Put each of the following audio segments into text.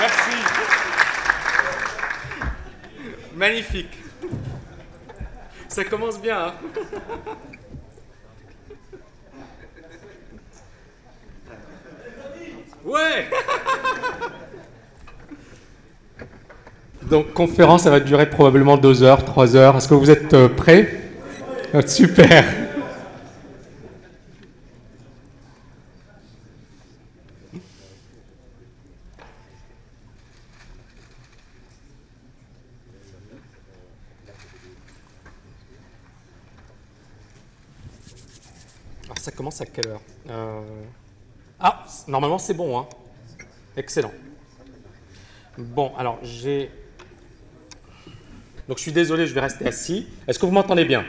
Merci. Magnifique. Ça commence bien. Hein ouais Donc, conférence, ça va durer probablement deux heures, trois heures. Est-ce que vous êtes euh, prêts? Super ça commence à quelle heure euh, Ah, normalement c'est bon. Hein. Excellent. Bon, alors j'ai... Donc je suis désolé, je vais rester assis. Est-ce que vous m'entendez bien?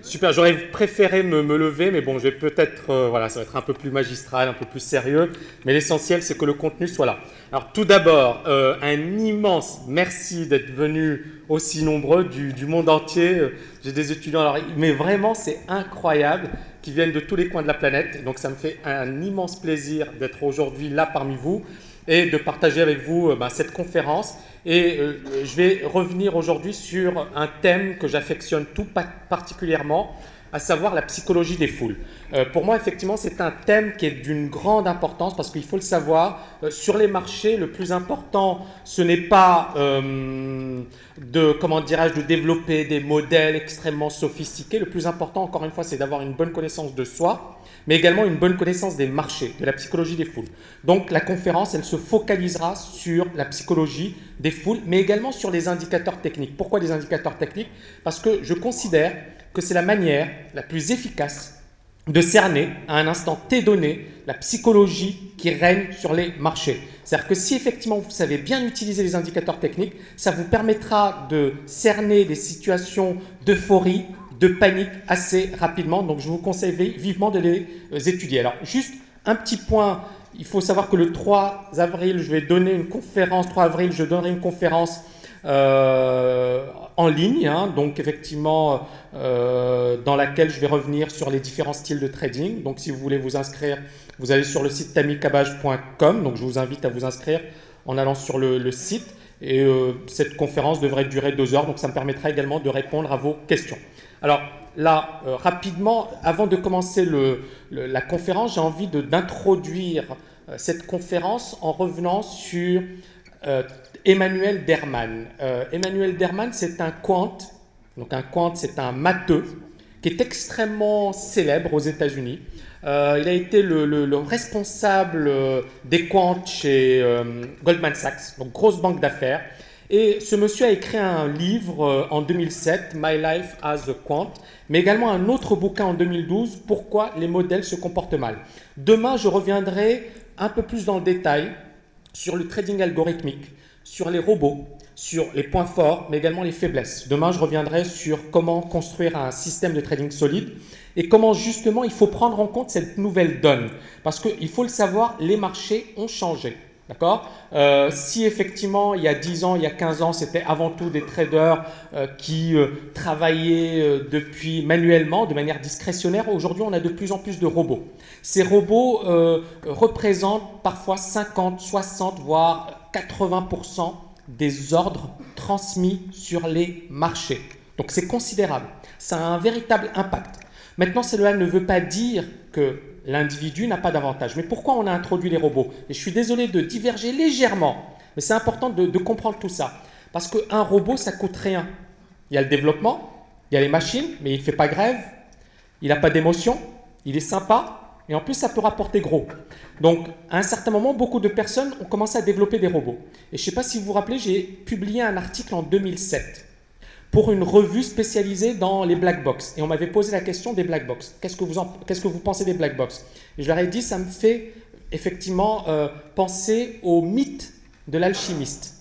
Super, j'aurais préféré me, lever, mais bon, je vais peut-être, euh, voilà, ça va être un peu plus magistral, un peu plus sérieux, mais l'essentiel, c'est que le contenu soit là. Alors tout d'abord, euh, un immense merci d'être venus aussi nombreux du, monde entier. J'ai des étudiants, alors, mais vraiment, c'est incroyable, viennent de tous les coins de la planète. Donc ça me fait un immense plaisir d'être aujourd'hui là parmi vous et de partager avec vous euh, bah, cette conférence. Et euh, je vais revenir aujourd'hui sur un thème que j'affectionne tout particulièrement, à savoir la psychologie des foules. Euh, pour moi, effectivement, c'est un thème qui est d'une grande importance parce qu'il faut le savoir, euh, sur les marchés, le plus important, ce n'est pas euh, de, comment dirais de développer des modèles extrêmement sophistiqués. Le plus important, encore une fois, c'est d'avoir une bonne connaissance de soi, mais également une bonne connaissance des marchés, de la psychologie des foules. Donc, la conférence, elle se focalisera sur la psychologie des foules, mais également sur les indicateurs techniques. Pourquoi les indicateurs techniques? Parce que je considère que c'est la manière la plus efficace de cerner à un instant T donné la psychologie qui règne sur les marchés. C'est-à-dire que si effectivement vous savez bien utiliser les indicateurs techniques, ça vous permettra de cerner des situations d'euphorie, de panique assez rapidement. Donc je vous conseille vivement de les euh, étudier. Alors juste un petit point, il faut savoir que le 3 avril, je vais donner une conférence, 3 avril, je donnerai une conférence euh, en ligne, hein, donc effectivement euh, dans laquelle je vais revenir sur les différents styles de trading. Donc si vous voulez vous inscrire, vous allez sur le site tamikabage.com, donc je vous invite à vous inscrire en allant sur le, site. Et euh, cette conférence devrait durer deux heures, donc ça me permettra également de répondre à vos questions. Alors là, rapidement, avant de commencer la conférence, j'ai envie d'introduire cette conférence en revenant sur Emmanuel Derman. Euh, Emmanuel Derman, c'est un quant, donc un quant, c'est un matheux qui est extrêmement célèbre aux États-Unis. Euh, il a été le, responsable euh, des quants chez Goldman Sachs, donc grosse banque d'affaires. Et ce monsieur a écrit un livre en 2007, My Life as a Quant, mais également un autre bouquin en 2012, Pourquoi les modèles se comportent mal. Demain, je reviendrai un peu plus dans le détail sur le trading algorithmique, sur les robots, sur les points forts, mais également les faiblesses. Demain, je reviendrai sur comment construire un système de trading solide et comment justement il faut prendre en compte cette nouvelle donne. Parce qu'il faut le savoir, les marchés ont changé. D'accord? Euh, Si effectivement, il y a 10 ans, il y a 15 ans, c'était avant tout des traders euh, qui euh, travaillaient depuis manuellement, de manière discrétionnaire, aujourd'hui, on a de plus en plus de robots. Ces robots représentent parfois 50, 60, voire 80% des ordres transmis sur les marchés. Donc c'est considérable. Ça a un véritable impact. Maintenant, cela ne veut pas dire que l'individu n'a pas d'avantage. Mais pourquoi on a introduit les robots? Et je suis désolé de diverger légèrement, mais c'est important de, comprendre tout ça. Parce qu'un robot, ça coûte rien. Il y a le développement, il y a les machines, mais il ne fait pas grève, il n'a pas d'émotion, il est sympa, et en plus, ça peut rapporter gros. Donc, à un certain moment, beaucoup de personnes ont commencé à développer des robots. Et je ne sais pas si vous vous rappelez, j'ai publié un article en 2007 pour une revue spécialisée dans les black box. Et on m'avait posé la question des black box. Qu'est-ce que vous, qu'est-ce que vous pensez des black box? Et je leur ai dit, ça me fait effectivement euh, penser au mythe de l'alchimiste.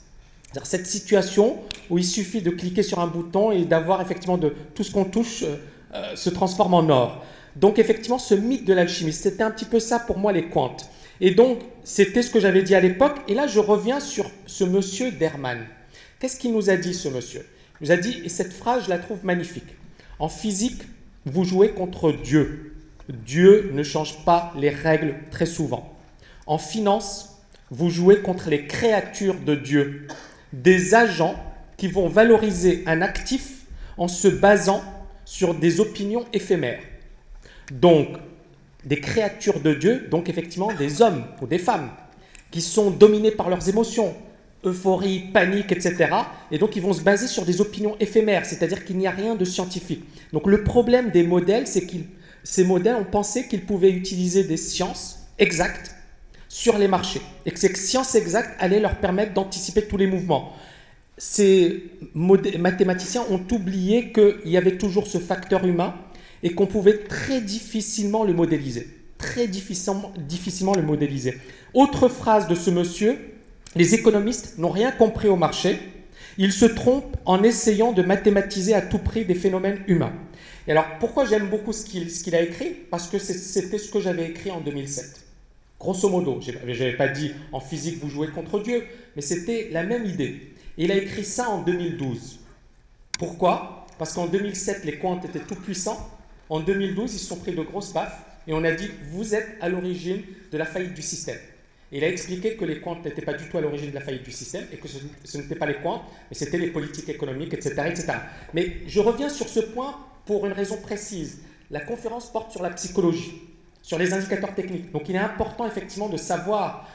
C'est-à-dire cette situation où il suffit de cliquer sur un bouton et d'avoir effectivement de tout ce qu'on touche euh, euh, se transforme en or. Donc effectivement, ce mythe de l'alchimie, c'était un petit peu ça pour moi les quantes. Et donc, c'était ce que j'avais dit à l'époque. Et là, je reviens sur ce monsieur Derman. Qu'est-ce qu'il nous a dit, ce monsieur? Il nous a dit, et cette phrase, je la trouve magnifique. En physique, vous jouez contre Dieu. Dieu ne change pas les règles très souvent. En finance, vous jouez contre les créatures de Dieu, des agents qui vont valoriser un actif en se basant sur des opinions éphémères. Donc, des créatures de Dieu, donc effectivement des hommes ou des femmes, qui sont dominés par leurs émotions, euphorie, panique, etc. Et donc ils vont se baser sur des opinions éphémères, c'est-à-dire qu'il n'y a rien de scientifique. Donc le problème des modèles, c'est que ces modèles ont pensé qu'ils pouvaient utiliser des sciences exactes sur les marchés, et que ces sciences exactes allaient leur permettre d'anticiper tous les mouvements. Ces mathématiciens ont oublié qu'il y avait toujours ce facteur humain et qu'on pouvait très difficilement le modéliser. Très difficilement, le modéliser. Autre phrase de ce monsieur, les économistes n'ont rien compris au marché, ils se trompent en essayant de mathématiser à tout prix des phénomènes humains. Et alors, pourquoi j'aime beaucoup ce qu'il a écrit? Parce que c'était ce que j'avais écrit en 2007. Grosso modo, je n'avais pas dit en physique vous jouez contre Dieu, mais c'était la même idée. il a écrit ça en 2012. Pourquoi? Parce qu'en 2007, les comptes étaient tout puissants. En 2012, ils se sont pris de grosses baffes et on a dit vous êtes à l'origine de la faillite du système. Il a expliqué que les comptes n'étaient pas du tout à l'origine de la faillite du système et que ce, ce n'étaient pas les comptes, mais c'était les politiques économiques, etc., etc. Mais je reviens sur ce point pour une raison précise. La conférence porte sur la psychologie, sur les indicateurs techniques. Donc il est important effectivement de savoir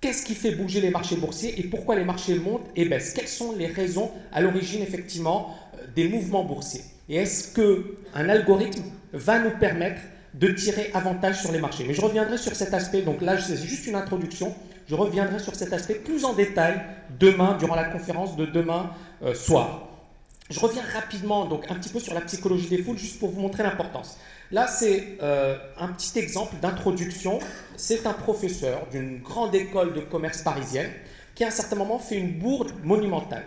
qu'est-ce qui fait bouger les marchés boursiers et pourquoi les marchés montent et baissent. Quelles sont les raisons à l'origine effectivement euh, des mouvements boursiers? Et est-ce qu'un algorithme va nous permettre de tirer avantage sur les marchés? Mais je reviendrai sur cet aspect, donc là c'est juste une introduction, je reviendrai sur cet aspect plus en détail demain, durant la conférence de demain euh, soir. Je reviens rapidement donc un petit peu sur la psychologie des foules, juste pour vous montrer l'importance. Là, c'est euh, un petit exemple d'introduction. C'est un professeur d'une grande école de commerce parisienne qui à un certain moment fait une bourde monumentale.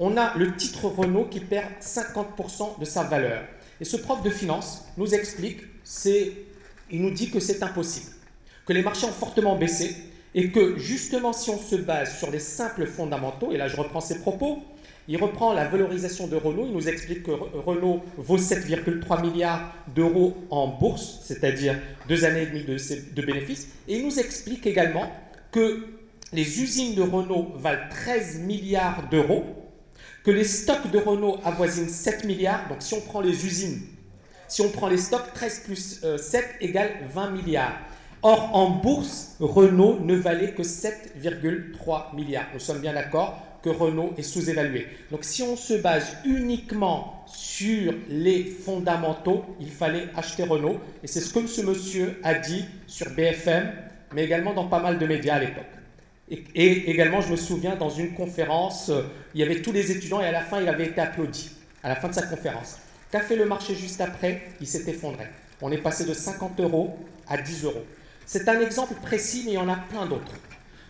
On a le titre Renault qui perd 50% de sa valeur. Et ce prof de finance nous explique il nous dit que c'est impossible, que les marchés ont fortement baissé et que justement si on se base sur les simples fondamentaux, et là je reprends ses propos, il reprend la valorisation de Renault, il nous explique que Renault vaut 7,3 milliards d'euros en bourse, c'est-à-dire deux années et demie de, de bénéfices, et il nous explique également que les usines de Renault valent 13 milliards d'euros, que les stocks de Renault avoisinent 7 milliards, donc si on prend les usines si on prend les stocks, 13 plus 7 euh, égale 20 milliards. Or, en bourse, Renault ne valait que 7,3 milliards. Nous sommes bien d'accord que Renault est sous-évalué. Donc, si on se base uniquement sur les fondamentaux, il fallait acheter Renault. Et c'est ce que ce monsieur a dit sur BFM, mais également dans pas mal de médias à l'époque. Et, également, je me souviens, dans une conférence, euh, il y avait tous les étudiants et à la fin, il avait été applaudi, à la fin de sa conférence. Qu'a fait le marché juste après? Il s'est effondré. On est passé de 50 euros à 10 euros. C'est un exemple précis, mais il y en a plein d'autres.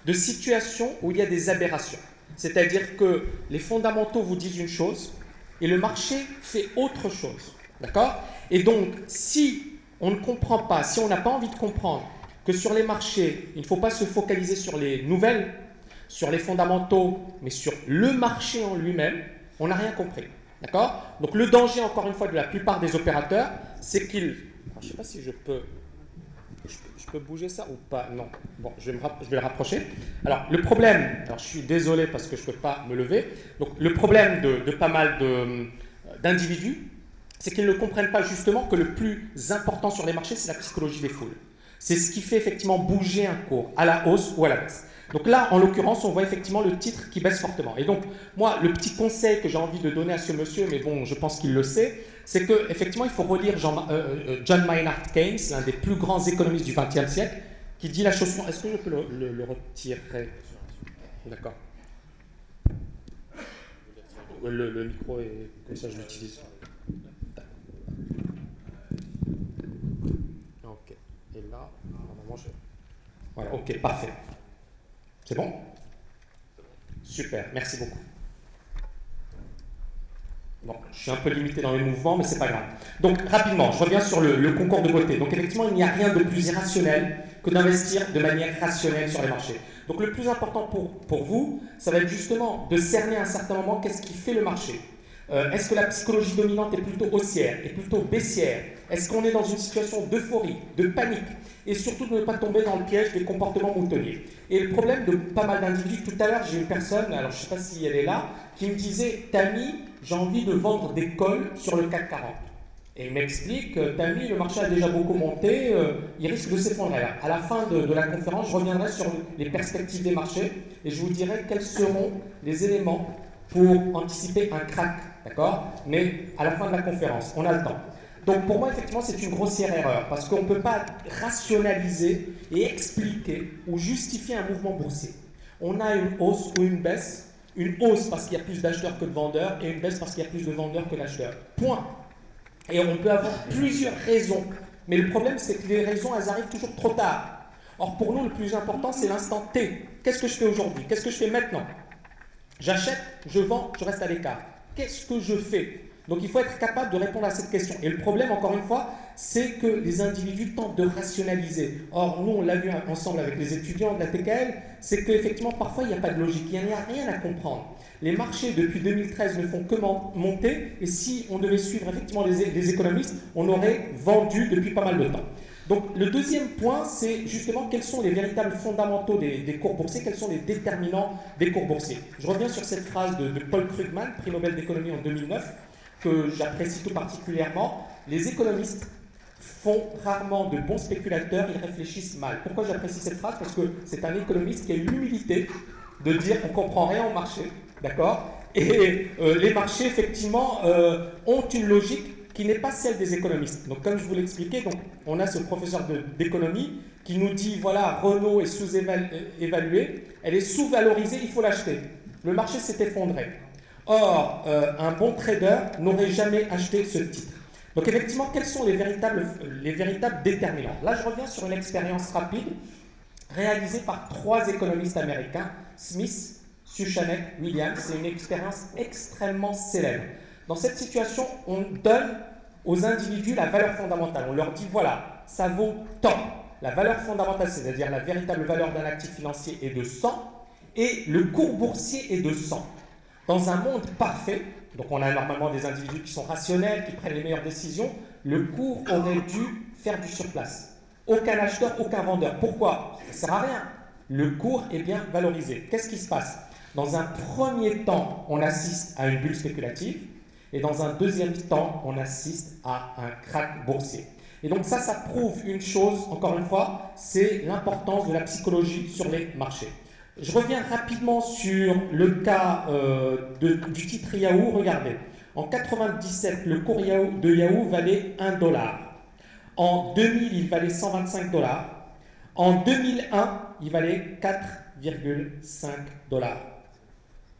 De situations où il y a des aberrations. C'est-à-dire que les fondamentaux vous disent une chose et le marché fait autre chose. D'accord? Et donc, si on ne comprend pas, si on n'a pas envie de comprendre que sur les marchés, il ne faut pas se focaliser sur les nouvelles, sur les fondamentaux, mais sur le marché en lui-même, on n'a rien compris. D'accord? Donc le danger, encore une fois, de la plupart des opérateurs, c'est qu'ils... Je ne sais pas si je peux... Je, peux bouger ça ou pas Non. Bon, je vais, le rapprocher. Alors, le problème... Alors, je suis désolé parce que je ne peux pas me lever. Donc, le problème de, pas mal d'individus, c'est qu'ils ne comprennent pas justement que le plus important sur les marchés, c'est la psychologie des foules. C'est ce qui fait effectivement bouger un cours, à la hausse ou à la baisse. Donc là, en l'occurrence, on voit effectivement le titre qui baisse fortement. Et donc, moi, le petit conseil que j'ai envie de donner à ce monsieur, mais bon, je pense qu'il le sait, c'est qu'effectivement, il faut relire Jean, euh, euh, John Maynard Keynes, l'un des plus grands économistes du XXe siècle, qui dit la chose suivante. Est-ce que je peux le, retirer? D'accord. Le, micro est comme ça, je l'utilise. Ok. Et là, normalement, je. Voilà, ok, parfait. C'est bon? Super, merci beaucoup. Bon, je suis un peu limité dans les mouvements, mais c'est pas grave. Donc, rapidement, je reviens sur le, concours de beauté. Donc, effectivement, il n'y a rien de plus irrationnel que d'investir de manière rationnelle sur les marchés. Donc, le plus important pour, pour vous, ça va être justement de cerner à un certain moment qu'est-ce qui fait le marché. Euh, est-ce que la psychologie dominante est plutôt haussière, est plutôt baissière? Est-ce qu'on est dans une situation d'euphorie, de panique et surtout de ne pas tomber dans le piège des comportements moutonniers? Et le problème de pas mal d'individus, tout à l'heure j'ai une personne, alors je ne sais pas si elle est là, qui me disait Tami, j'ai envie de vendre des cols sur le CAC 40. Et il m'explique, Tami, le marché a déjà beaucoup monté, euh, il risque de s'effondrer. À la fin de, de, la conférence, je reviendrai sur les perspectives des marchés et je vous dirai quels seront les éléments pour anticiper un crack, d'accord? Mais à la fin de la conférence, on a le temps. Donc pour moi, effectivement, c'est une grossière erreur, parce qu'on ne peut pas rationaliser et expliquer ou justifier un mouvement boursier. On a une hausse ou une baisse, une hausse parce qu'il y a plus d'acheteurs que de vendeurs, et une baisse parce qu'il y a plus de vendeurs que d'acheteurs. Point. Et on peut avoir plusieurs raisons, mais le problème, c'est que les raisons, elles arrivent toujours trop tard. Or, pour nous, le plus important, c'est l'instant T. Qu'est-ce que je fais aujourd'hui? Qu'est-ce que je fais maintenant? J'achète, je vends, je reste à l'écart. Qu'est-ce que je fais? Donc il faut être capable de répondre à cette question. Et le problème, encore une fois, c'est que les individus tentent de rationaliser. Or, nous, on l'a vu ensemble avec les étudiants de la TKL, c'est qu'effectivement, parfois, il n'y a pas de logique, il n'y a rien à comprendre. Les marchés, depuis 2013, ne font que monter, et si on devait suivre effectivement les, économistes, on aurait vendu depuis pas mal de temps. Donc le deuxième point, c'est justement quels sont les véritables fondamentaux des, cours boursiers, quels sont les déterminants des cours boursiers. Je reviens sur cette phrase de, de Paul Krugman, prix Nobel d'économie en 2009 que j'apprécie tout particulièrement, les économistes font rarement de bons spéculateurs, ils réfléchissent mal. Pourquoi j'apprécie cette phrase? Parce que c'est un économiste qui a l'humilité de dire qu'on ne comprend rien au marché, d'accord? Et euh, les marchés, effectivement, euh, ont une logique qui n'est pas celle des économistes. Donc, comme je vous l'expliquais, donc, on a ce professeur d'économie qui nous dit, voilà, Renault est sous-évalué, elle est sous-valorisée, il faut l'acheter. Le marché s'est effondré. Or, euh, un bon trader n'aurait jamais acheté ce titre. Donc effectivement, quels sont les véritables, les véritables déterminants? Là, je reviens sur une expérience rapide réalisée par trois économistes américains, Smith, Suchanek, Williams. C'est une expérience extrêmement célèbre. Dans cette situation, on donne aux individus la valeur fondamentale. On leur dit, voilà, ça vaut tant. La valeur fondamentale, c'est-à-dire la véritable valeur d'un actif financier, est de 100 et le cours boursier est de 100. Dans un monde parfait, donc on a normalement des individus qui sont rationnels, qui prennent les meilleures décisions, le cours aurait dû faire du surplace. Aucun acheteur, aucun vendeur. Pourquoi? Ça ne sert à rien. Le cours est bien valorisé. Qu'est-ce qui se passe? Dans un premier temps, on assiste à une bulle spéculative, et dans un deuxième temps, on assiste à un crack boursier. Et donc ça, ça prouve une chose, encore une fois, c'est l'importance de la psychologie sur les marchés. Je reviens rapidement sur le cas euh, du titre Yahoo. Regardez, en 97, le cours de Yahoo valait 1 dollar. En 2000, il valait 125 dollars. En 2001, il valait 4,5 dollars.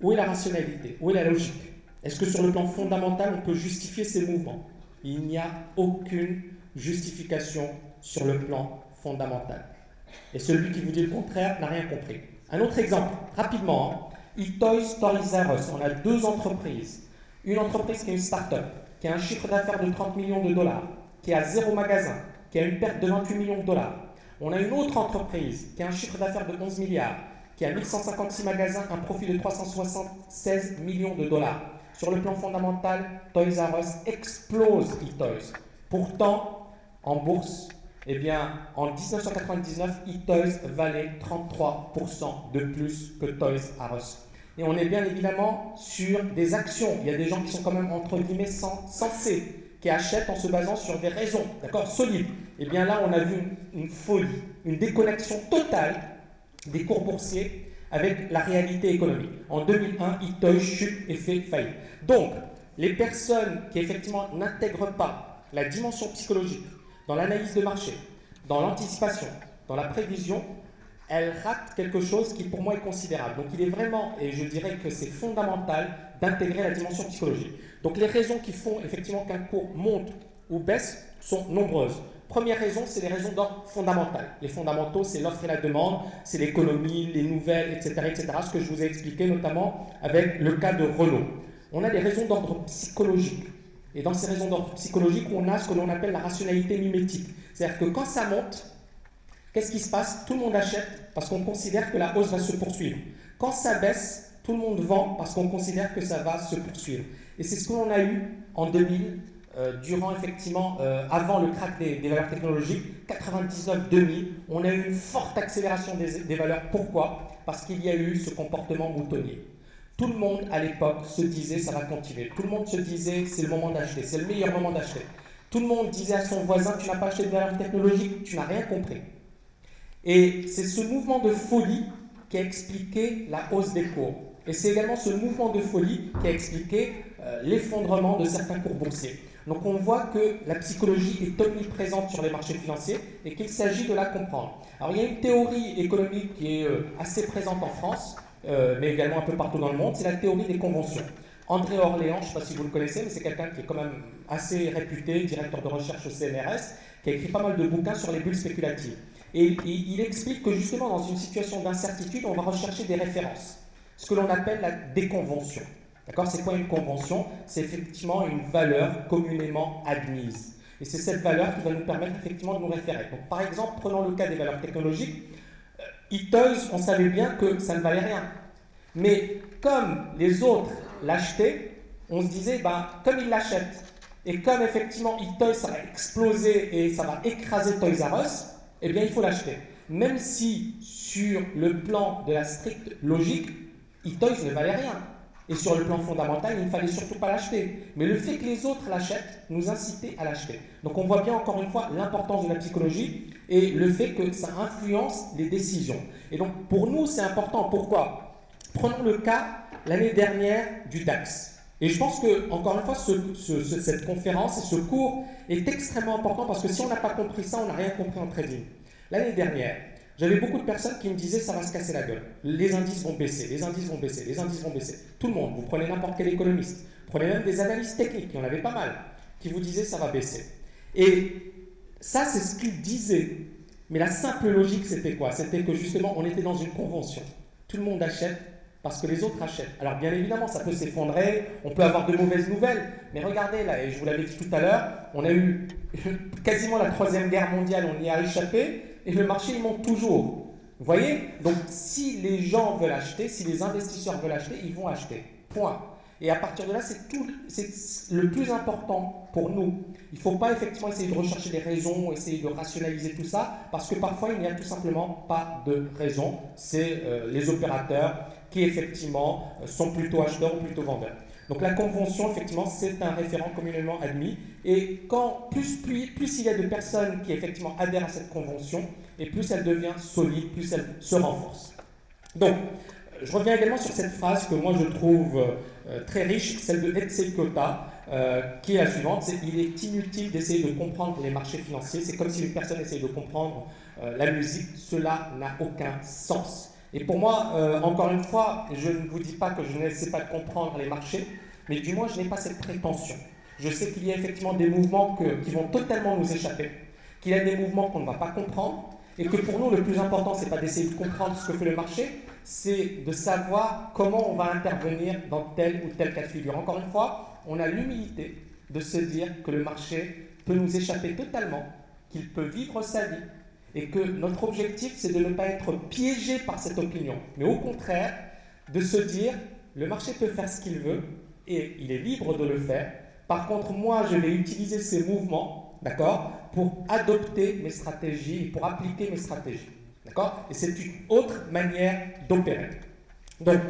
Où est la rationalité? Où est la logique? Est-ce que sur le plan fondamental, on peut justifier ces mouvements? Il n'y a aucune justification sur le plan fondamental. Et celui qui vous dit le contraire n'a rien compris. Un autre exemple, rapidement, hein. eToys, Toys R. On a deux entreprises. Une entreprise qui est une start-up, qui a un chiffre d'affaires de 30 millions de dollars, qui a zéro magasin, qui a une perte de 28 millions de dollars. On a une autre entreprise qui a un chiffre d'affaires de 11 milliards, qui a 1156 magasins, un profit de 376 millions de dollars. Sur le plan fondamental, Toys R explose eToys. Pourtant, en bourse, eh bien, en 1999, eToys valait 33% de plus que Toys R Us. Et on est bien évidemment sur des actions. Il y a des gens qui sont quand même, entre guillemets, sensés, qui achètent en se basant sur des raisons, d'accord, solides. Eh bien là, on a vu une, folie, une déconnexion totale des cours boursiers avec la réalité économique. En 2001, eToys chute et fait faillite. Donc, les personnes qui effectivement n'intègrent pas la dimension psychologique, dans l'analyse de marché, dans l'anticipation, dans la prévision, elle rate quelque chose qui pour moi est considérable. Donc il est vraiment, et je dirais que c'est fondamental, d'intégrer la dimension psychologique. Donc les raisons qui font effectivement qu'un cours monte ou baisse sont nombreuses. Première raison, c'est les raisons d'ordre fondamental. Les fondamentaux, c'est l'offre et la demande, c'est l'économie, les nouvelles, etc., etc. Ce que je vous ai expliqué notamment avec le cas de Renault. On a des raisons d'ordre psychologique. Et dans ces raisons d'ordre psychologique, on a ce que l'on appelle la rationalité mimétique. C'est-à-dire que quand ça monte, qu'est-ce qui se passe? Tout le monde achète parce qu'on considère que la hausse va se poursuivre. Quand ça baisse, tout le monde vend parce qu'on considère que ça va se poursuivre. Et c'est ce que l'on a eu en 2000, euh, durant effectivement, euh, avant le crack des, valeurs technologiques, 99-2000, on a eu une forte accélération des, des valeurs. Pourquoi? Parce qu'il y a eu ce comportement moutonnier. Tout le monde à l'époque se disait ça va continuer. Tout le monde se disait c'est le moment d'acheter, c'est le meilleur moment d'acheter. Tout le monde disait à son voisin tu n'as pas acheté de valeurs technologiques, tu n'as rien compris. Et c'est ce mouvement de folie qui a expliqué la hausse des cours. Et c'est également ce mouvement de folie qui a expliqué euh, l'effondrement de certains cours boursiers. Donc on voit que la psychologie est omniprésente sur les marchés financiers et qu'il s'agit de la comprendre. Alors il y a une théorie économique qui est euh, assez présente en France, euh, mais également un peu partout dans le monde, c'est la théorie des conventions. André Orléans, je ne sais pas si vous le connaissez, mais c'est quelqu'un qui est quand même assez réputé, directeur de recherche au CNRS, qui a écrit pas mal de bouquins sur les bulles spéculatives. Et il explique que justement dans une situation d'incertitude, on va rechercher des références, ce que l'on appelle la déconvention. D'accord? C'est quoi une convention? C'est effectivement une valeur communément admise. Et c'est cette valeur qui va nous permettre effectivement de nous référer. Donc par exemple, prenons le cas des valeurs technologiques. Euh, on savait bien que ça ne valait rien. Mais comme les autres l'achetaient, on se disait, ben, comme ils l'achètent, et comme effectivement Itoys ça va exploser et ça va écraser Toys R Us, eh bien il faut l'acheter. Même si sur le plan de la stricte logique, Itoys ne valait rien. Et sur le plan fondamental, il ne fallait surtout pas l'acheter. Mais le fait que les autres l'achètent nous incitait à l'acheter. Donc on voit bien encore une fois l'importance de la psychologie et le fait que ça influence les décisions. Et donc pour nous, c'est important. Pourquoi? Prenons le cas l'année dernière du DAX. Et je pense que, encore une fois, cette conférence et ce cours est extrêmement important parce que si on n'a pas compris ça, on n'a rien compris en trading. L'année dernière, j'avais beaucoup de personnes qui me disaient ça va se casser la gueule. Les indices vont baisser, les indices vont baisser, les indices vont baisser. Tout le monde, vous prenez n'importe quel économiste, prenez même des analystes techniques, il y en avait pas mal, qui vous disaient ça va baisser. Et ça, c'est ce qu'ils disaient. Mais la simple logique, c'était quoi? C'était que justement, on était dans une convention. Tout le monde achète parce que les autres achètent. Alors bien évidemment, ça peut s'effondrer, on peut avoir de mauvaises nouvelles, mais regardez là, et je vous l'avais dit tout à l'heure, on a eu quasiment la troisième guerre mondiale, on y a échappé, et le marché, il monte toujours. Vous voyez? Donc, si les gens veulent acheter, si les investisseurs veulent acheter, ils vont acheter. Point. Et à partir de là, c'est tout, c'est le plus important pour nous. Il ne faut pas effectivement essayer de rechercher des raisons, essayer de rationaliser tout ça, parce que parfois il n'y a tout simplement pas de raison. C'est euh, les opérateurs qui effectivement sont plutôt acheteurs ou plutôt vendeurs. Donc la convention, effectivement, c'est un référent communément admis. Et quand plus, il y a de personnes qui effectivement adhèrent à cette convention, et plus elle devient solide, plus elle se renforce. Donc, je reviens également sur cette phrase que moi je trouve euh, très riche, celle de Etsy Kota, euh, qui est la suivante, c'est il est inutile d'essayer de comprendre les marchés financiers, c'est comme si une personne essayait de comprendre euh, la musique, cela n'a aucun sens. Et pour moi, euh, encore une fois, je ne vous dis pas que je n'essaie pas de comprendre les marchés, mais du moins je n'ai pas cette prétention. Je sais qu'il y a effectivement des mouvements qui vont totalement nous échapper, qu'il y a des mouvements qu'on ne va pas comprendre, et que pour nous, le plus important, ce n'est pas d'essayer de comprendre ce que fait le marché, c'est de savoir comment on va intervenir dans tel ou tel cas de figure. Encore une fois, on a l'humilité de se dire que le marché peut nous échapper totalement, qu'il peut vivre sa vie, et que notre objectif, c'est de ne pas être piégé par cette opinion, mais au contraire, de se dire, le marché peut faire ce qu'il veut, et il est libre de le faire. Par contre, moi, je vais utiliser ces mouvements, d'accord, pour adopter mes stratégies, pour appliquer mes stratégies. Et c'est une autre manière d'opérer. Donc,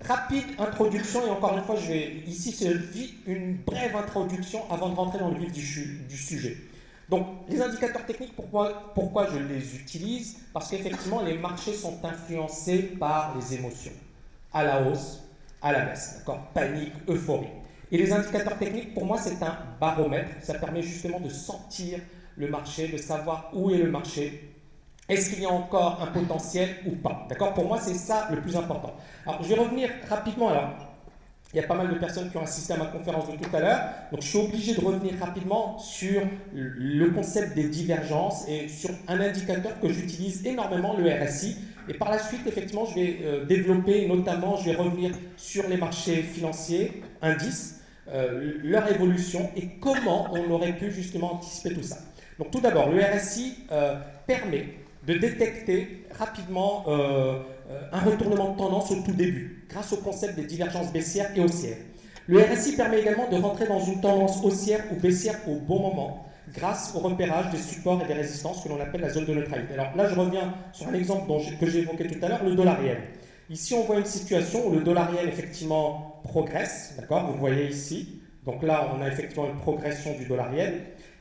rapide introduction, et encore une fois, je vais ici, c'est une brève introduction avant de rentrer dans le vif du, sujet. Donc, les indicateurs techniques, pourquoi, pourquoi je les utilise? Parce qu'effectivement, les marchés sont influencés par les émotions, à la hausse, à la baisse, d'accord? Panique, euphorie. Et les indicateurs techniques, pour moi, c'est un baromètre. Ça permet justement de sentir le marché, de savoir où est le marché. Est-ce qu'il y a encore un potentiel ou pas D'accord? Pour moi, c'est ça le plus important. Alors, je vais revenir rapidement. Alors, il y a pas mal de personnes qui ont assisté à ma conférence de tout à l'heure, donc je suis obligé de revenir rapidement sur le concept des divergences et sur un indicateur que j'utilise énormément, le RSI. Et par la suite, effectivement, je vais euh, développer, notamment, je vais revenir sur les marchés financiers, indices, euh, leur évolution et comment on aurait pu justement anticiper tout ça. Donc tout d'abord, le RSI euh, permet de détecter rapidement un retournement de tendance au tout début grâce au concept des divergences baissières et haussières. Le RSI permet également de rentrer dans une tendance haussière ou baissière au bon moment grâce au repérage des supports et des résistances que l'on appelle la zone de neutralité. Alors là, je reviens sur un exemple que j'ai évoqué tout à l'heure, le dollar yen. Ici, on voit une situation où le dollar yen effectivement progresse, d'accord? Vous voyez ici. Donc là, on a effectivement une progression du dollar.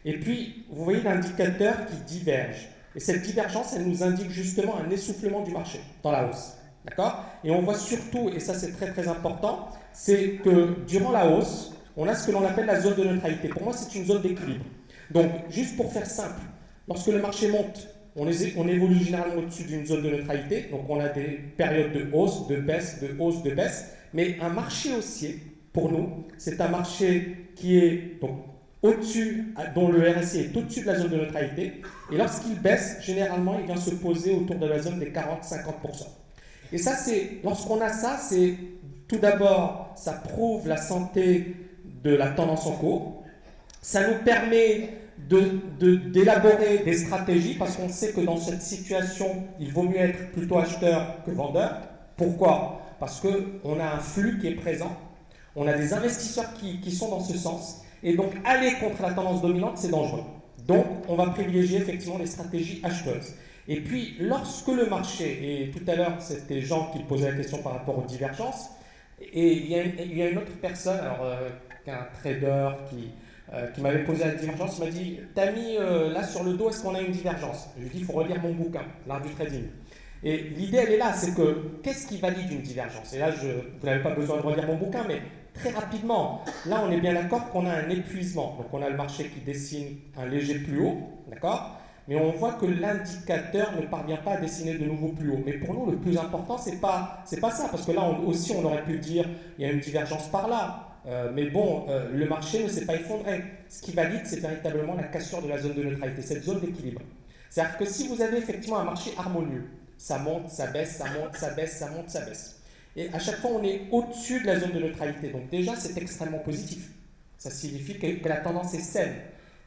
Et puis, vous voyez l'indicateur qui diverge. Et cette divergence, elle nous indique justement un essoufflement du marché dans la hausse. D'accord? Et on voit surtout, et ça c'est très très important, c'est que durant la hausse, on a ce que l'on appelle la zone de neutralité. Pour moi, c'est une zone d'équilibre. Donc, juste pour faire simple, lorsque le marché monte, on, évolue généralement au-dessus d'une zone de neutralité. Donc, on a des périodes de hausse, de baisse, de hausse, de baisse. Mais un marché haussier, pour nous, c'est un marché qui est donc au-dessus, dont le RSI est au-dessus de la zone de neutralité. Et lorsqu'il baisse, généralement, il vient se poser autour de la zone des 40-50%. Et ça, c'est, lorsqu'on a ça, c'est tout d'abord, ça prouve la santé de la tendance en cours. Ça nous permet d'élaborer de, des stratégies parce qu'on sait que dans cette situation, il vaut mieux être plutôt acheteur que vendeur. Pourquoi? Parce qu'on a un flux qui est présent, on a des investisseurs qui, qui sont dans ce sens, et donc aller contre la tendance dominante, c'est dangereux. Donc on va privilégier effectivement les stratégies acheteuses. Et puis lorsque le marché, et tout à l'heure c'était Jean qui posait la question par rapport aux divergences, et il y a une, autre personne, alors euh, un trader qui, euh, qui m'avait posé la divergence, il m'a dit T'as mis euh, là sur le dos, est-ce qu'on a une divergence? Je lui ai dit Il faut relire mon bouquin, L'art du trading. Et l'idée, elle est là c'est que qu'est-ce qui valide une divergence? Et là, vous n'avez pas besoin de relire mon bouquin, mais très rapidement, là, on est bien d'accord qu'on a un épuisement. Donc, on a le marché qui dessine un léger plus haut, d'accord? Mais on voit que l'indicateur ne parvient pas à dessiner de nouveau plus haut. Mais pour nous, le plus important, ce n'est pas, pas ça, parce que là aussi, on aurait pu dire il y a une divergence par là. Euh, mais bon, euh, le marché ne s'est pas effondré. Ce qui valide, c'est véritablement la cassure de la zone de neutralité, cette zone d'équilibre. C'est-à-dire que si vous avez effectivement un marché harmonieux, ça monte, ça baisse, ça monte, ça baisse, ça monte, ça baisse. Et à chaque fois, on est au-dessus de la zone de neutralité. Donc déjà, c'est extrêmement positif. Ça signifie que, la tendance est saine.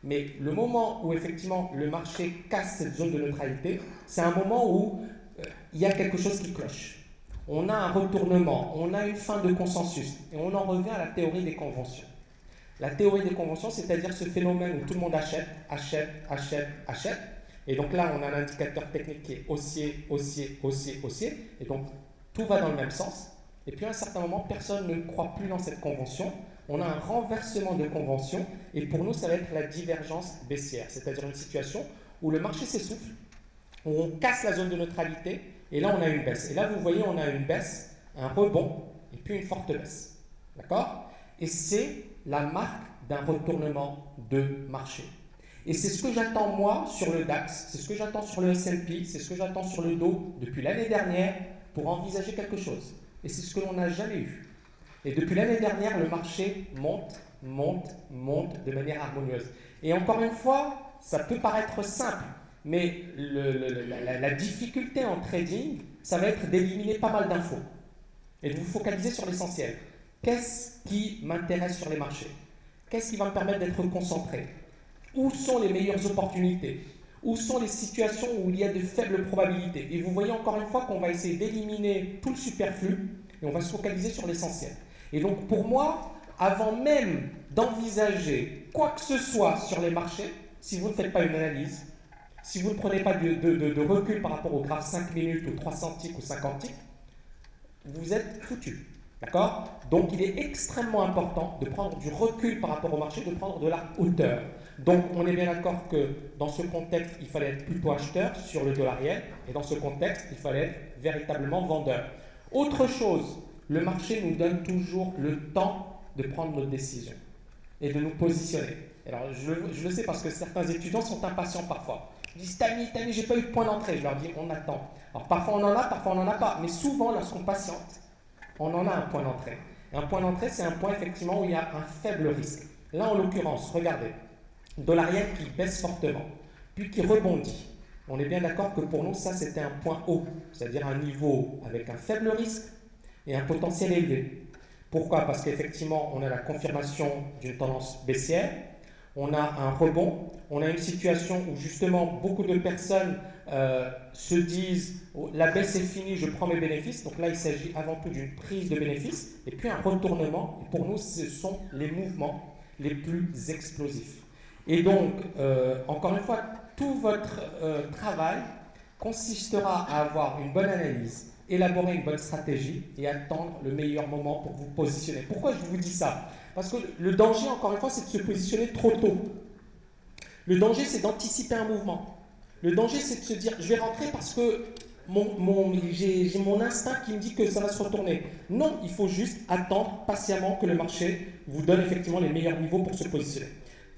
Mais le moment où effectivement le marché casse cette zone de neutralité, c'est un moment où euh, il y a quelque chose qui cloche on a un retournement, on a une fin de consensus, et on en revient à la théorie des conventions. La théorie des conventions, c'est-à-dire ce phénomène où tout le monde achète, achète, achète, achète, et donc là, on a un indicateur technique qui est haussier, haussier, haussier, haussier, et donc tout va dans le même sens. Et puis à un certain moment, personne ne croit plus dans cette convention. On a un renversement de convention, et pour nous, ça va être la divergence baissière, c'est-à-dire une situation où le marché s'essouffle, où on casse la zone de neutralité, et là, on a une baisse. Et là, vous voyez, on a une baisse, un rebond, et puis une forte baisse. D'accord? Et c'est la marque d'un retournement de marché. Et c'est ce que j'attends moi sur le DAX, c'est ce que j'attends sur le S&P, c'est ce que j'attends sur le dos depuis l'année dernière pour envisager quelque chose. Et c'est ce que l'on n'a jamais eu. Et depuis l'année dernière, le marché monte, monte, monte de manière harmonieuse. Et encore une fois, ça peut paraître simple, mais la, difficulté en trading, ça va être d'éliminer pas mal d'infos et de vous focaliser sur l'essentiel. Qu'est-ce qui m'intéresse sur les marchés? Qu'est-ce qui va me permettre d'être concentré? Où sont les meilleures opportunités? Où sont les situations où il y a de faibles probabilités? Et vous voyez encore une fois qu'on va essayer d'éliminer tout le superflu et on va se focaliser sur l'essentiel. Et donc pour moi, avant même d'envisager quoi que ce soit sur les marchés, si vous ne faites pas une analyse, si vous ne prenez pas de, recul par rapport au graphe 5 minutes ou 300 ticks ou 50 ticks, vous êtes foutu. D'accord? Donc il est extrêmement important de prendre du recul par rapport au marché, de prendre de la hauteur. Donc on est bien d'accord que dans ce contexte, il fallait être plutôt acheteur sur le dollar et dans ce contexte, il fallait être véritablement vendeur. Autre chose, le marché nous donne toujours le temps de prendre notre décision et de nous positionner. Alors je, le sais parce que certains étudiants sont impatients parfois. Ils disent Tami, Tami, j'ai pas eu de point d'entrée. Je leur dis On attend. Alors parfois on en a, parfois on n'en a pas. Mais souvent, lorsqu'on patiente, on en a un point d'entrée. Un point d'entrée, c'est un point effectivement où il y a un faible risque. Là, en l'occurrence, regardez, dollar yen qui baisse fortement, puis qui rebondit. On est bien d'accord que pour nous, ça, c'était un point haut, c'est-à-dire un niveau avec un faible risque et un potentiel élevé. Pourquoi? Parce qu'effectivement, on a la confirmation d'une tendance baissière, on a un rebond, on a une situation où justement beaucoup de personnes euh, se disent oh, la baisse est finie, je prends mes bénéfices. Donc là, il s'agit avant tout d'une prise de bénéfices et puis un retournement. Et pour nous, ce sont les mouvements les plus explosifs. Et donc, euh, encore une fois, tout votre euh, travail consistera à avoir une bonne analyse, élaborer une bonne stratégie et attendre le meilleur moment pour vous positionner. Pourquoi je vous dis ça? Parce que le danger, encore une fois, c'est de se positionner trop tôt. Le danger, c'est d'anticiper un mouvement. Le danger, c'est de se dire, je vais rentrer parce que j'ai mon instinct qui me dit que ça va se retourner. Non, il faut juste attendre patiemment que le marché vous donne effectivement les meilleurs niveaux pour se positionner.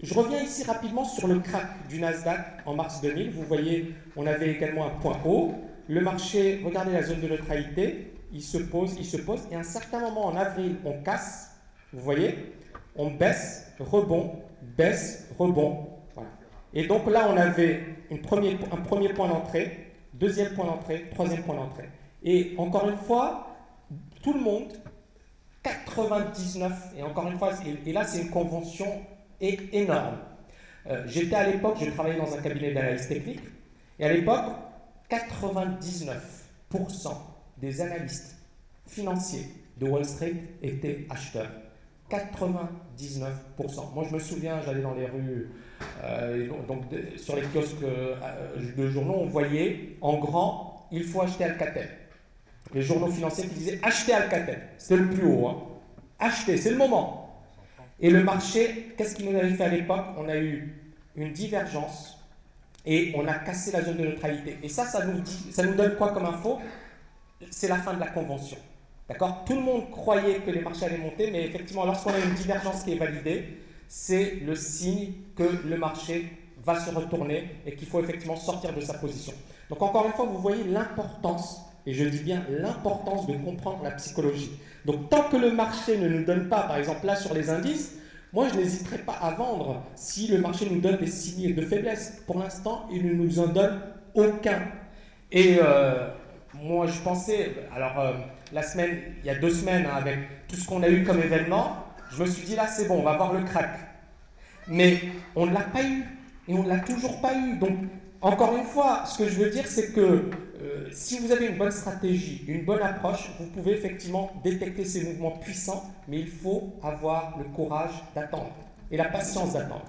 Je reviens ici rapidement sur le crack du Nasdaq en mars 2000. Vous voyez, on avait également un point haut. Le marché, regardez la zone de neutralité, il se pose, il se pose, et à un certain moment en avril, on casse, vous voyez, on baisse, rebond, baisse, rebond. Et donc là, on avait un premier point d'entrée, deuxième point d'entrée, troisième point d'entrée. Et encore une fois, tout le monde, 99, et encore une fois, et, là c'est une convention énorme. Euh, j'étais à l'époque, j'ai travaillé dans un cabinet d'analyse technique, et à l'époque, 99% des analystes financiers de Wall Street étaient acheteurs. 99%. Moi, je me souviens, j'allais dans les rues, euh, donc sur les kiosques euh, de journaux, on voyait en grand, il faut acheter Alcatel. Les journaux financiers qui disaient acheter Alcatel. C'était le plus haut. Hein. Acheter, c'est le moment. Et le marché, qu'est-ce qu'il nous avait fait à l'époque? On a eu une divergence et on a cassé la zone de neutralité. Et ça, ça nous, dit, ça nous donne quoi comme info? C'est la fin de la convention. D'accord? Tout le monde croyait que les marchés allaient monter, mais effectivement, lorsqu'on a une divergence qui est validée, c'est le signe que le marché va se retourner et qu'il faut effectivement sortir de sa position. Donc encore une fois, vous voyez l'importance, et je dis bien l'importance de comprendre la psychologie. Donc tant que le marché ne nous donne pas, par exemple là sur les indices, moi je n'hésiterai pas à vendre si le marché nous donne des signes de faiblesse. Pour l'instant, il ne nous en donne aucun. Et euh, moi je pensais, alors... Euh, la semaine, il y a deux semaines, hein, avec tout ce qu'on a eu comme événement, je me suis dit là, c'est bon, on va voir le crack. Mais on ne l'a pas eu. Et on ne l'a toujours pas eu. Donc, encore une fois, ce que je veux dire, c'est que euh, si vous avez une bonne stratégie, une bonne approche, vous pouvez effectivement détecter ces mouvements puissants, mais il faut avoir le courage d'attendre et la patience d'attendre.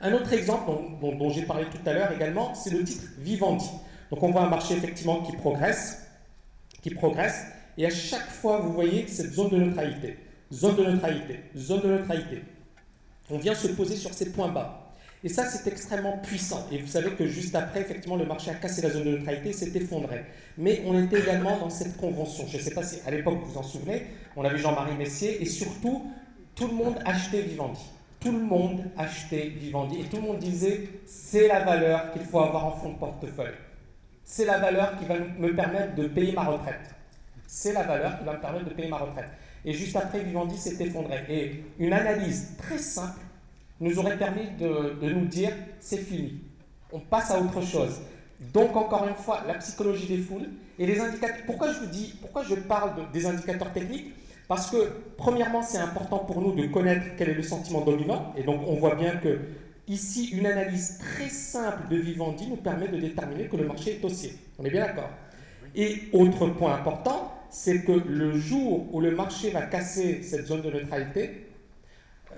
Un autre exemple dont, j'ai parlé tout à l'heure également, c'est le titre Vivendi. Donc on voit un marché effectivement qui progresse, qui progresse. Et à chaque fois, vous voyez cette zone de neutralité, zone de neutralité, zone de neutralité. On vient se poser sur ces points bas. Et ça, c'est extrêmement puissant. Et vous savez que juste après, effectivement, le marché a cassé la zone de neutralité, s'est effondré. Mais on était également dans cette convention. Je ne sais pas si à l'époque vous vous en souvenez, on avait Jean-Marie Messier et surtout, tout le monde achetait Vivendi. Tout le monde achetait Vivendi et tout le monde disait c'est la valeur qu'il faut avoir en fond de portefeuille c'est la valeur qui va me permettre de payer ma retraite. C'est la valeur qui va me permettre de payer ma retraite. Et juste après, Vivendi s'est effondré. Et une analyse très simple nous aurait permis de, nous dire c'est fini. On passe à autre chose. Donc, encore une fois, la psychologie des foules et les indicateurs. Pourquoi je vous dis, pourquoi je parle des indicateurs techniques? Parce que, premièrement, c'est important pour nous de connaître quel est le sentiment dominant. Et donc, on voit bien que Ici, une analyse très simple de Vivendi nous permet de déterminer que le marché est haussier. On est bien d'accord? Et autre point important, c'est que le jour où le marché va casser cette zone de neutralité,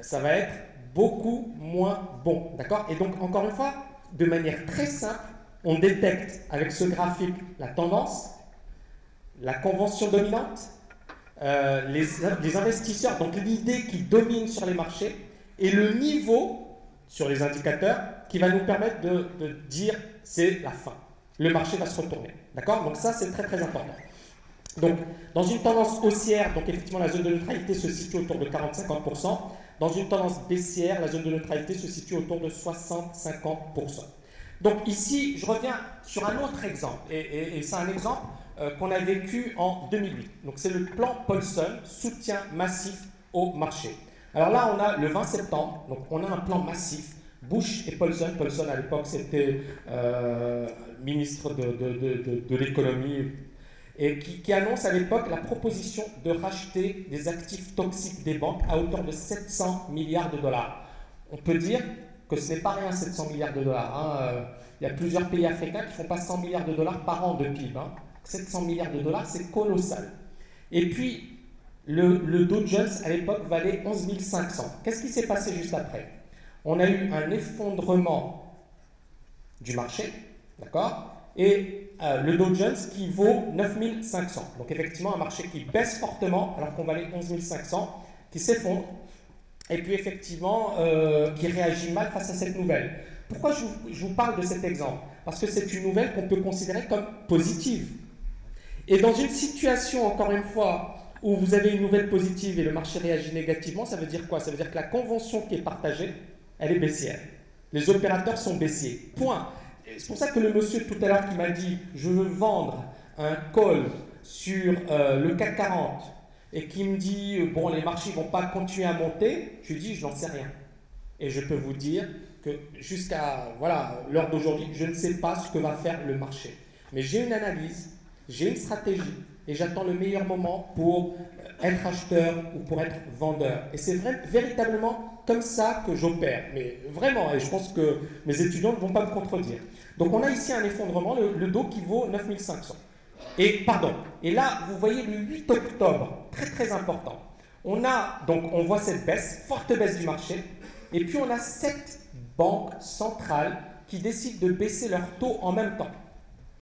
ça va être beaucoup moins bon. D'accord? Et donc, encore une fois, de manière très simple, on détecte avec ce graphique la tendance, la convention dominante, euh, les, investisseurs, donc l'idée qui domine sur les marchés, et le niveau sur les indicateurs qui va nous permettre de, dire c'est la fin. Le marché va se retourner. D'accord? Donc ça, c'est très très important. Donc, dans une tendance haussière, donc effectivement, la zone de neutralité se situe autour de 40-50%. Dans une tendance baissière, la zone de neutralité se situe autour de 60-50%. Donc ici, je reviens sur un autre exemple, et, c'est un exemple euh, qu'on a vécu en 2008. Donc c'est le plan Paulson, soutien massif au marché. Alors là, on a le 20 septembre, donc on a un plan massif. Bush et Paulson, Paulson à l'époque c'était euh, ministre de, l'économie, et qui, annonce à l'époque la proposition de racheter des actifs toxiques des banques à hauteur de 700 milliards de dollars. On peut dire que ce n'est pas rien 700 milliards de dollars. Hein. Il y a plusieurs pays africains qui font pas 100 milliards de dollars par an de PIB. 700 hein. milliards de dollars, c'est colossal. Et puis, le, le Dow Jones, à l'époque, valait 11 500. Qu'est-ce qui s'est passé juste après? On a eu un effondrement du marché, d'accord? Et euh, le Dow Jones qui vaut 9 500. Donc effectivement, un marché qui baisse fortement alors qu'on valait 11 500, qui s'effondre, et puis effectivement, euh, qui réagit mal face à cette nouvelle. Pourquoi je vous parle de cet exemple? Parce que c'est une nouvelle qu'on peut considérer comme positive. Et dans une situation, encore une fois, où vous avez une nouvelle positive et le marché réagit négativement, ça veut dire quoi? Ça veut dire que la convention qui est partagée, elle est baissière. Les opérateurs sont baissiers. Point. C'est pour ça que le monsieur tout à l'heure qui m'a dit je veux vendre un call sur euh, le CAC 40 et qui me dit bon les marchés vont pas continuer à monter, je lui dis je n'en sais rien. Et je peux vous dire que jusqu'à voilà l'heure d'aujourd'hui, je ne sais pas ce que va faire le marché. Mais j'ai une analyse, j'ai une stratégie et j'attends le meilleur moment pour être acheteur ou pour être vendeur. Et c'est véritablement comme ça que j'opère. Mais vraiment, et je pense que mes étudiants ne vont pas me contredire. Donc on a ici un effondrement, le, dos qui vaut 9500. Et pardon. Et là, vous voyez le 8 octobre, très très important. On a donc on voit cette baisse, forte baisse du marché, et puis on a sept banques centrales qui décident de baisser leur taux en même temps.